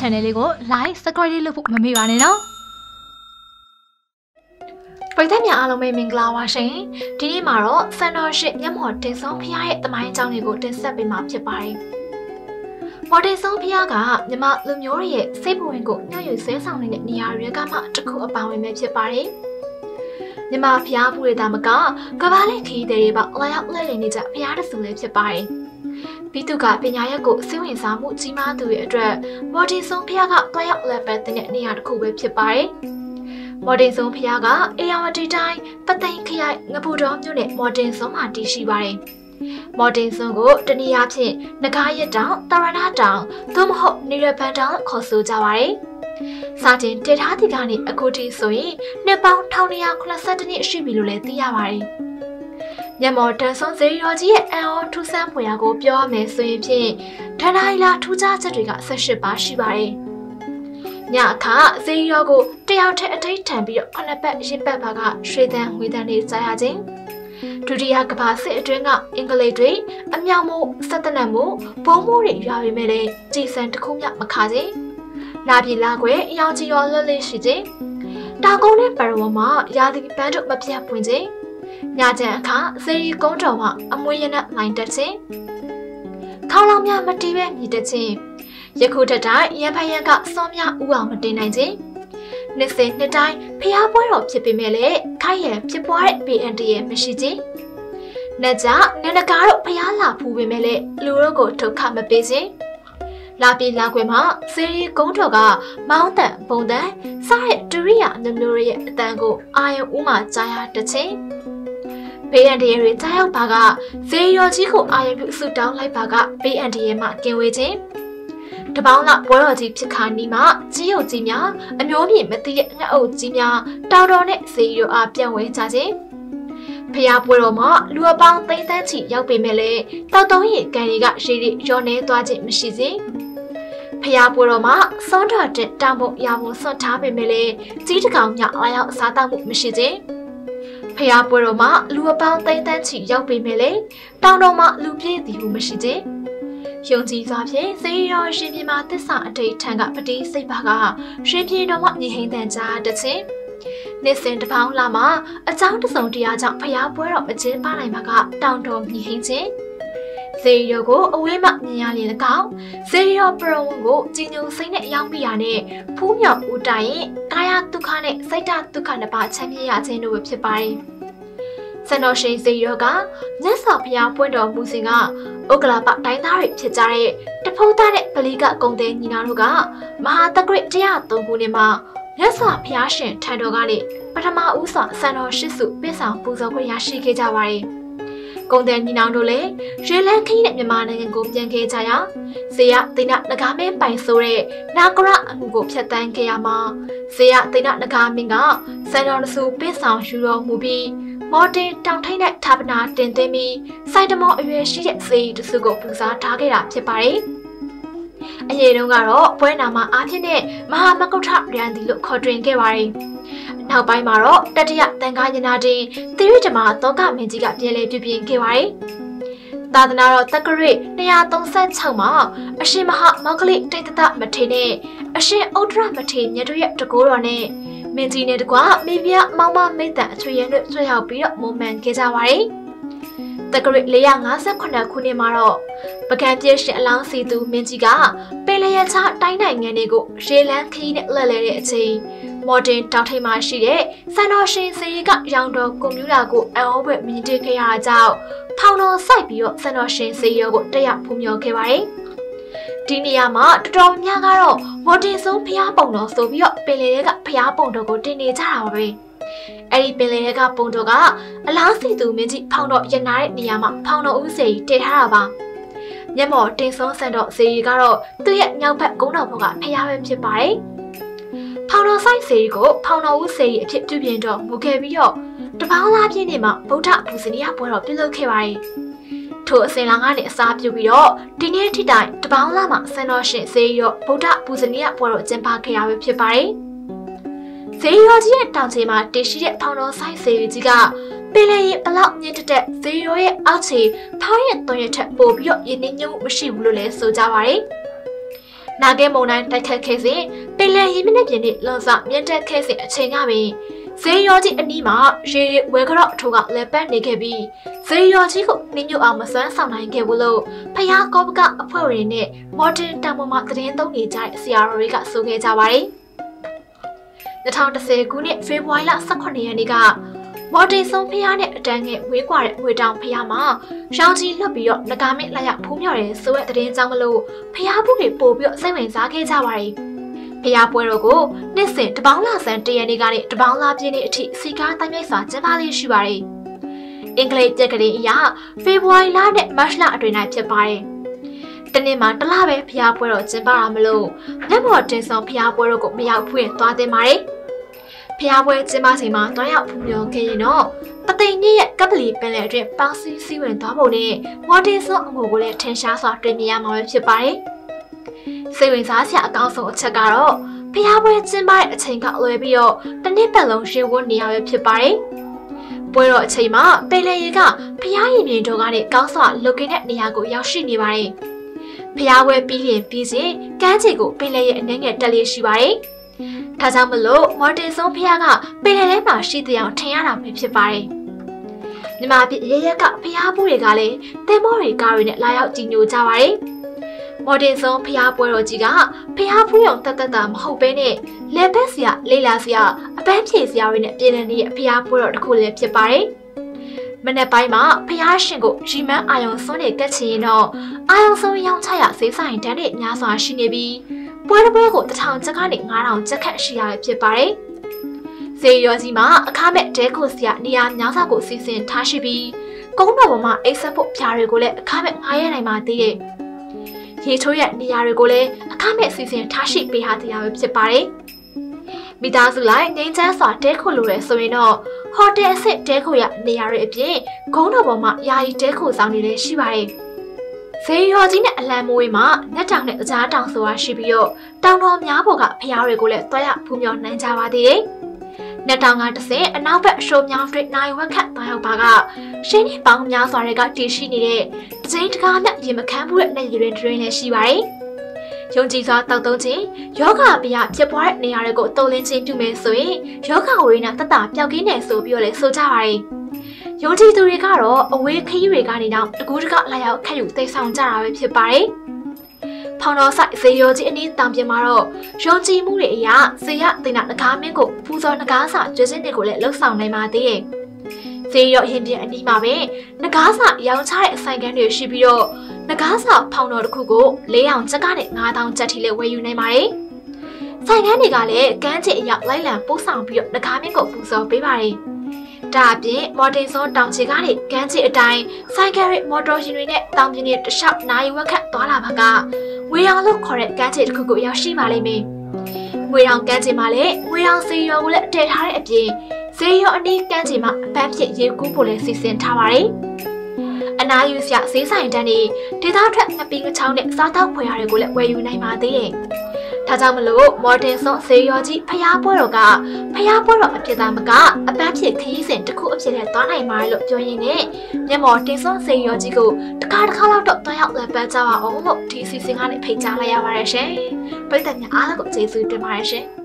channel လေးကို like subscribe လုပ်ဖို့မမေ့ပါနဲ့နော်ပရိသတ်များအားလုံးပဲမင်္ဂလာပါရှင်ဒီနေ့မှာတော့စန္ဒတော်ရှိမျက်မှော်တင်ဆောင်ဖျားရဲ့တမိုင်းအကြောင်းတွေကိုတင်ဆက်ပေးမှာဖြစ်ပါတယ်မော်တင်ဆောင်ဖျားကမြမလူမျိုးတွေရဲ့စိတ်ဘဝင်ကိုညှို့ယူဆွဲဆောင်နေတဲ့နေရာတွေကမှတစ်ခုအပါဝင်ပဲဖြစ်ပါတယ်မြမဖျားဘူးတွေဒါမကကဘာလေးခီးတဲ့တွေပါအလားရောက်လဲလည်နေကြဖျားတဆူလေးဖြစ်ပါတယ် ပြီးသူကပညာရက်ကိုစိတ်ဝင်စားမှုကြီးမားသူရဲ့အတွက်မော်တင်ဆုံးဖျားကတွားရောက်လက်ပတ်တဲ့နေရာတစ်ခုပဲဖြစ်ပါတယ်။မော်တင်ဆုံးဖျားကအေယာဝတီတိုင်းပသိမ်ခရိုင်ငပူတော်မြို့နယ်မော်တင်ဆုံးမှာတည်ရှိပါတယ်။မော်တင်ဆုံးကိုတနည်းအားဖြင့်နဂါရက်တောင်တရဏတောင်သို့မဟုတ်နေရပန်တောင်ခေါ်ဆိုကြပါတယ်။စာတင်တေထားတီကနေအခုထိဆိုရင်နှစ်ပေါင်း1282နှစ်ရှိပြီလို့လည်းသိရပါတယ်။ ညမော်တန်ဆွန်စေရီတော်ကြီးရဲ့အန်အောထူးဆန်းဖွယ်ရာကိုပြောရမယ်ဆိုရင်ဖြင့်ဒန္တာရီလာထူးခြားချက်တွေက18ပါရှိပါတယ်။ညအခါစေရီတော်ကိုတယောက်ထက်အထိတ်ထန်ပြီးတော့ခုနှစ်ပတ်ရစ်ပတ်ပါကရွှေတန်းငွေတန်းတွေကြားရခြင်းဒုတိယကမ္ဘာစစ်အတွင်းကအင်္ဂလိပ်တွေအမြောက်မှုစက်တနတ်မှုဘုံမှုတွေရွာပေမဲ့လည်းကြည်စံတစ်ခုမျှမခါခြင်းလာပြီလာခွေအယောင်ကြီးရောလွတ်လပ်ရှိခြင်းတာကုန်းနဲ့ပရဝမှာရာသီပန်းတို့မပြတ်ပွင့်ခြင်း ညချမ်းအခါစေရီကုန်းတော်မှအမွေရနက်လိုင်းတက်ခြင်းခေါလောင်များမတီးပဲမြည်တက်ခြင်းယခုတတိုင်းရန်ဖယံကစောများဥအောင်မတင်နိုင်ခြင်းနှစ်စဉ်နှစ်တိုင်းဖျားပွဲတော်ဖြစ်ပေမဲ့လည်းခိုက်ရန်ဖြစ်ပွားတဲ့ BND ရဲ့မရှိခြင်းနကြနန္ဒကားတို့ဖျားလာဖူးပေမဲ့လည်းလူတို့ကိုဒုက္ခမပေးခြင်းလာပြေလာခွေမှာစေရီကုန်းတော်ကမောင်းတန်ပုံတန်စားတဲ့ဒရိယာအမျိုးမျိုးရဲ့အတန်ကိုအာယုံဦးမှာကြားရတခြင်း ဘေးအန္တရာယ်တွေကြားရောက်ပါကဇေယော်ကြီးကိုအာရုံပြုဆူတောင်းလိုက်ပါကဘေးအန္တရာယ်မှကင်ဝေးခြင်းတပေါင်းကပွဲတော်ကြီးဖြစ်ခါနီမှာကြီးရုပ်ကြီးများအမျိုးမြင့်မသိတဲ့ငှက်အုပ်ကြီးများတောင်တော်နဲ့ဇေယော်အားပြန့်ဝဲကြခြင်းဖျားပွဲတော်မှာလူအပေါင်းသိန်းသန်းချီရောက်ပေမဲ့လည်းတောက်တုံးရီကန်တွေကရေရီရောနေသွားခြင်းမရှိစေဖျားပွဲတော်မှာစွန်းတော်တဲ့တောင်ပုံရာပုံဆွတ်ထားပေမဲ့လည်းကြီးတကောင်ညအားရောက်စားတောက်မှုမရှိစေ ဖျားပွဲတော်မှာလူအပေါင်းသိန်းသန်းချီရောက်ပေမဲ့လေတောင်တော်မှာလူပြည့်သည်ဟုမရှိခြင်းယုံကြည်စွာဖြင့်စေရောရှင်ပြမသစ္စာအတိတ်ထံကပတိစိတ်ပါကရှင်ပြတော်မှညီဟိန်တန်ကြားတခြင်းနေ့စဉ်တပေါင်းလာမှာအကြောင်းတစုံတရားကြောင့်ဖျားပွဲတော်မကျင်းပနိုင်မှာကတောင်တော်ညီဟိန်ခြင်း ဇေရီယောကိုအဝေးမှမြင်ရလျင်၎င်းဇေရီယောပရဝံကိုကြည်ညိုစိတ်နဲ့အယောင်ပြရနဲ့ဖူးမြောက်ဦးတိုင်ရင်ကာယဒုက္ခနဲ့စိတ်တဒုက္ခနှစ်ပါးချမ်းမြေ့ရခြင်းတို့ပဲဖြစ်ပါတယ်။စံတော်ရှိန်ဇေရီယောကမြတ်စွာဘုရားပွင့်တော်မူစဉ်ကဥက္ကလာပတိုင်းသားတွေဖြစ်ကြတဲ့တဖုံးသားနဲ့ပလီကဂုံတဲ့ညီနာတို့ကမဟာတဂရိ103ခုနှစ်မှာမြတ်စွာဘုရားရှင်ထံတော်ကနေပထမဦးစွာစံတော်ရှိစုပြည့်ဆောင်ပူဇော်ခွင့်ရရှိခဲ့ကြပါတယ်။ ကုန်တဲ့ညီနောင်တို့လည်းရွှေလန်းခင်းတဲ့မြန်မာနိုင်ငံကိုပြန်ခဲ့ကြရာဇေယသိနနဂါမင်းပိုင်ဆိုတဲ့နာကရအမှုကိုဖျက်ဆီးခဲ့ရမှာဇေယသိနနဂါမင်းကစံတော်စုပင့်ဆောင်ယူတော်မူပြီးမော်တင်တောင်ထိပ်နဲ့ဌာပနာတင်သွင်းပြီးစိုက်တမောအရွယ်ရှိတဲ့ဇေယတစုကိုပူဇော်ထားခဲ့တာဖြစ်ပါတယ်အရေးတုန်းကတော့ပွဲနာမှာအားဖြင့်နဲ့မဟာမကုဋ္ဌရန်ဒီလို့ခေါ်တွင်ခဲ့ပါတယ် နောက်ပိုင်းမှာတော့တတိယတန်ခါယနာတင်သီရိဓမ္မသောကမင်းကြီးကပြည်လဲပြပြင်းခဲ့ပါတယ်။သာသနာတော်တက္ကရိ236မှာအရှင်မဟာမောဂလိတိတ်တမထေနဲ့အရှင်ဥဒ္ဒရမထေမြတ်တို့ရဲ့တကိုးတော်နဲ့မင်းကြီးနဲ့တကွာမိဖုရားမောင်မမိတ်တန်အချွေရံတို့ဆွေရောက်ပြီးတော့မုံမှန်ခဲ့ကြပါတယ်။တက္ကရိ458ခုနှစ်မှာတော့ပကံပြည့်ရှင်အလောင်းစီသူမင်းကြီးကပင်လျက်ချတိုင်းနိုင်ငံတွေကိုရေလန်းခီးနဲ့လှည့်လဲတဲ့အချိန် မော်တင်တောင်ထိပ်မှာရှိတဲ့စံတော်ရှင်စရီကရောင်တော်ကွန်ပျူတာကိုအံဩဘွဲ့မြင်တွေ့ခဲ့ရတာကြောင့်ဖောင်တော်စိုက်ပြီးတော့စံတော်ရှင်စရီရောကိုတက်ရောက်ဖူးမြော်ခဲ့ပါတယ်။ဒီနေရာမှာတော်တော်များကတော့မော်တင်ဆုံးဖျားပုံတော်ဆိုပြီးတော့ပင်လယ်ကဖျားပုံတော်ကိုတင်နေကြတာပါပဲ။အဲ့ဒီပင်လယ်ကပုံတော်ကအလားစီသူမင်းကြီးဖောင်တော်ရနာတဲ့နေရာမှာဖောင်တော်ဦးစေကြီးတည်ထားတာပါ။မျက်မှော်တင်ဆုံးဆန်တော့ဇေရီကတော့သူ့ရဲ့ညောင်ဘက်ကုန်းတော်ဘက်ကဖျားပဲဖြစ်ပါတယ်။ဖောင်တော် ဆိုင်စေရီကိုဖောင်တော်ဦးစေရီအဖြစ်ပြုပြင်တော့မူခဲ့ပြီးတော့တပေါင်းသားပြည့်နေမှာဗုဒ္ဓဘူဇနီယပွဲတော်ပြုလုပ်ခဲ့ပါတယ်။ထိုအစဉ်လာကနေအစားပြုပြီးတော့ဒီနေ့ထိတိုင်တပေါင်းသားမှာဆန်တော်ရှင်စေရီရောဗုဒ္ဓဘူဇနီယပွဲတော်ကျင်းပခဲ့ရပဲဖြစ်ပါတယ်။စေရီရောကြီးရဲ့တောင်ချေမှာတည်ရှိတဲ့ဖောင်တော်ဆိုင်စေရီကြီးကပင်လယ်ရေဘလောက်မြင့်တက်တဲ့ဇေရိုရဲ့အောက်ခြေဖောင်းရဲ့သွန်ရထက်ပိုပြီးတော့ရင်းနှီးညွတ်မှုမရှိဘူးလို့လည်းဆိုကြပါဗျ။န နာဂဲမုန်တိုင်းတိုက်ခတ်ခဲ့စဉ်ပင်လယ်ရေမျက်နှာပြင်နဲ့လွန်စမြင့်တက်ခဲ့စဉ်အချိန်ကပင်ဈေးရောကြီးအနီးမှာရေရဝဲကြော့အထိုးကလက်ပတ်နေခဲ့ပြီးဈေးရောကြီးကိုနှင်းညွတ်အောင်မစွမ်းဆောင်နိုင်ခဲ့ဘူးလို့ဖယားကောပကအဖွဲ့ဝင်နဲ့မော်ဒန်တံပေါ်မှာသတင်းသုံးနေကြတဲ့ဆရာတော်တွေကဆိုခဲ့ကြပါတယ်2010ခုနှစ်ဖေဖော်ဝါရီလ18ရက်နေ့က မော်တင်ဆုံးဖျားနဲ့အတန်းငယ်ဝေးကွာတဲ့ငွေတောင်ဖျားမှာရောင်ကြီးလှပ်ပြီးတော့ငကာမင်းလက်ရဖူးမြော်တဲ့ဆိုတဲ့သတင်းကြောင့်မလို့ဖျားဘူးတွေပို့ပြီးတော့စိတ်ဝင်စားခဲ့ကြပါတယ်ဖျားပွဲတော်ကိုနှစ်စဉ်တပေါင်းလာဆန်တရနေ့ကနေတပေါင်းလာပြည့်နေ့အထိစီကားတိုင်းမြိုက်စွာကျင်းပလေးရှိပါတယ်အင်္ဂလိပ်တက်ကလေးအရဖေဖော်ဝါရီလနဲ့မတ်လအတွင်း၌ဖြစ်ပါတယ်တနေ့မှတလားပဲဖျားပွဲတော်ကျင်းပတာမလို့မျက်မှော်တင်ဆောင်ဖျားပွဲတော်ကိုမရောက်ဖွင့်သွားတင်ပါတယ် ဖျားပွဲကျင်းပချိန်မှာတွားရောက်ဖူးမြော်ခဲ့ရင်တော့ပသိမ်မြစ်ရဲ့ကပလီပင်လယ်အတွင်းပေါင်းစည်းစည်းဝင်သွားဖို့နဲ့ဝါတင်စွန်အမှုကိုလည်းထင်ရှားစွာတွေ့မြင်ရမှာဖြစ်ပါတယ်။စိတ်ဝင်စားစရာအကောင်းဆုံးအချက်ကတော့ဖျားပွဲကျင်းပတဲ့အချိန်ကလွယ်ပြီးတော့တစ်နှစ်ပတ်လုံးရှင်ဝတ်နေရပဲဖြစ်ပါတယ်။ပွဲတော်အချိန်မှာပင်လယ်ရေကဖျားရည်မြင်တော်ကနေကောင်းစွာလုကင်းတဲ့နေရာကိုရောက်ရှိနေပါတယ်။ဖျားပွဲပြီးရင်ပြီးစဉ်ကမ်းခြေကိုပင်လယ်ရေအနှဲငယ်တက်လေးရှိပါတယ်။ ဒါကြောင့်မလို့မော်တင်ဆုံးဖះကပင်လယ်ထဲမှာရှိတဲ့အောင်ထင်ရတာပဲဖြစ်ပါတယ်။မြမပြရရက်ကဖះဘူးတွေကလည်းတင်မောတွေကားတွေနဲ့လာရောက်ကြည်ညိုကြပါတယ်။မော်တင်ဆုံးဖះပွဲတော်ကြီးကဖះဘူးရုံတက်တက်တာမဟုတ်ဘဲနဲ့လေဘက်စရာလေလာစရာအပန်းဖြေစရာတွေနဲ့ပြည်နေတဲ့ဖះပွဲတော်တစ်ခုလည်းဖြစ်ပါတယ်။မနေ့ပိုင်းမှာဖះရှင်ကိုရီမန်းအာယုံစွန်းနေကတ်ချင်ရင်တော့အာယုံစွန်းရောင်းချရဈေးဆိုင်တန်းနဲ့များစွာရှိနေပြီး ပွဲတစ်ပွဲကိုတစ်ထောင်ချက်ကနေ9000ချက်ခန့်ရှိရဖြစ်ပါတယ်။စေရောကြီးမှာအခမဲ့တဲကိုစရာနေရာများစွာကိုစီစဉ်ထားရှိပြီးကုန်းတော်ပေါ်မှာအိတ်ဆက်ဖို့ဖြားတွေကိုလည်းအခမဲ့ငားရနိုင်ပါသေးတယ်။ရေချိုးရဲ့နေရာတွေကိုလည်းအခမဲ့စီစဉ်ထားရှိပေးထားတရားပဲဖြစ်ပါတယ်။မိသားစုလိုက်ငိမ့်ချမ်းစွာတဲခုလိုရဲဆိုရင်တော့ဟိုတယ်အစ်စ်တဲခုရနေရာတွေအပြင်ဂုံးတော်ပေါ်မှာယာယီတဲခုဆောင်နေလည်းရှိပါတယ်။ ဈေးရောကြီးနဲ့အလံမွေးမှာနက်တောင်နဲ့အကြားတောင်ဆိုတာရှိပြီးတော့တောင်တော်များပေါ်ကဖျားတွေကိုလည်းတွားရဖူးမြော်နိုင်ကြပါသေးတယ်။နက်တောင်ကတစ်ဆင့်အနောက်ဘက်အရှိုးမြောင်းတွေနိုင်ဝက်ခတ်တွားရောက်ပါကရှင်းနေပေါင်းများစွာတွေကတည်ရှိနေတဲ့တကြိမ်တကားမြရင်မခမ်းဘူးတဲ့နေရင်းတွင်လည်းရှိပါတယ်။ယုံကြည်စွာတောက်သုံးခြင်းယောဂပြဖြစ်ပွားတဲ့နေရာတွေကိုတုံလင်းခြင်းပြုမယ်ဆိုရင်ယောဂဝိညာဉ်တတပျောက်ကင်းတယ်ဆိုပြီးတော့လည်းဆိုကြပါတယ်။ ယုံကြည်သူတွေကတော့အဝေးခရီးတွေကနေတော့တကူးတကလာရောက်ခက်ယူသိဆောင်ကြတာပဲဖြစ်ပါတယ်။ဖောင်တော်ဆိုင်ဇေယောကြီးအနည်းတောင်ပြင်မှာတော့ယုံကြည်မှုတွေအရာဇေယတင်နာနဂါမင်းကိုပူဇော်နဂါစာကျွေးစင်းတွေကိုလည်းလှုပ်ဆောင်နိုင်ပါသေးတယ်။ဇေယောရင်ပြင်အနီးမှာပဲနဂါစာရောင်းချတဲ့အဆိုင်ကန်းတွေရှိပြီးတော့နဂါစာဖောင်တော်တစ်ခုကို400ကျပ်ကနေ9000ကျပ်ထိလည်းဝယ်ယူနိုင်ပါတယ်။ဆိုင်ကန်းတွေကလည်းကမ်းခြေအရောက်လိုက်လံပို့ဆောင်ပြီးတော့နဂါမင်းကိုပူဇော်ပေးပါတယ်။ ဒါအပြင်မော်တင်စွန်တောင်ချေကားနဲ့ကမ်းခြေအတိုင်းဆိုင်ကယ်ရစ်မော်တော်ယာဉ်တွေနဲ့တောင်ပြင်တွေတခြားနိုင်ဝက်ခတ်သွားလာပါကဝေရောင်လို့ခေါ်တဲ့ကမ်းခြေတစ်ခုကိုရောက်ရှိပါလိမ့်မယ်။ဝေရောင်ကမ်းခြေမှာလည်းဝေရောင်စေရောကိုလည်းအထည့်ထားတဲ့အပြင်စေရောအနီးကမ်းခြေမှာအပန်းဖြင့်ရေကူးဖို့လည်းစီစဉ်ထားပါတယ်။အနာယူစရာဈေးဆိုင်တန်းတွေဒေသထွက်ငပီးငချောင်းနဲ့စားတောက်ဖွယ်ရာတွေကိုလည်းဝယ်ယူနိုင်ပါသေးတယ်။ ဒါကြောင့်မလို့မော်တင်စွန်ဈေးရောကြီးဖျားပွဲတော်ကဖျားပွဲတော်အဖြစ်သားမကအပန်းဖြစ်ခရီးစဉ်တစ်ခုအဖြစ်နဲ့သွားနိုင်ပါလို့ပြောရင်းနဲ့မျက်မော်တင်စွန်ဈေးရောကြီးကိုတစ်ခါတစ်ခါလောက်တော့တွားရောက်လည်ပတ်ကြပါအောင်လို့ဒီစီစဉ်ကနေဖိတ်ကြားလိုက်ရပါတယ်ရှင်။ပရိသတ်များအားလုံးကိုကျေးဇူးတင်ပါတယ်ရှင်။